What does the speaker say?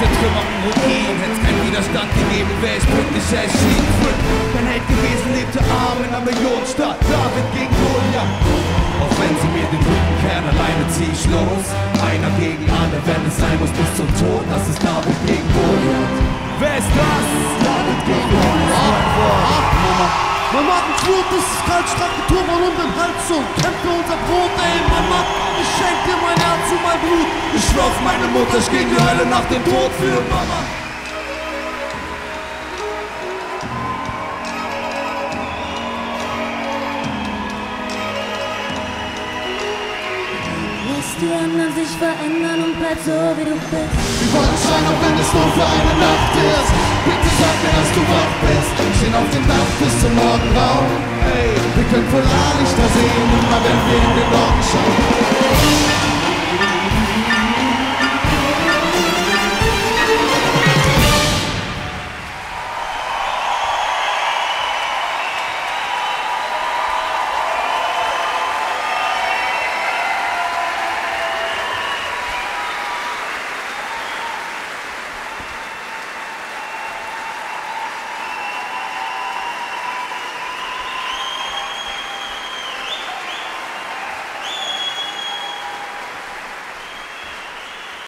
zertrümmerten Ruinen. Hätt's keinen Widerstand gegeben, wär ich pünktlich erschienen. Kein Held gewesen, lebte arm in einer Millionenstadt. David gegen Goliath. Auch wenn sie mir den Rücken kehren, alleine zieh ich los. Einer gegen alle, wenn es sein muss, bis zum Tod. Das ist David gegen Goliath. Wer ist das? David gegen Goliath. Mama. Mama hat ein Quot, das ist kalt, starke Turm und den Hals und kämpft Ich schwör auf meine Mutter, ich ging die Hölle nach dem Tod für Mama. Die anderen sich verändern und bleib so wie du bist. Wir wollen scheinen, auch wenn es nur für eine Nacht ist. Bitte sag mir, dass du wach bist. Stehen auf dem Dach bis zum Morgengrauen. Ey, wir können Polarlichter sehen, immer wenn wir in den Norden schauen.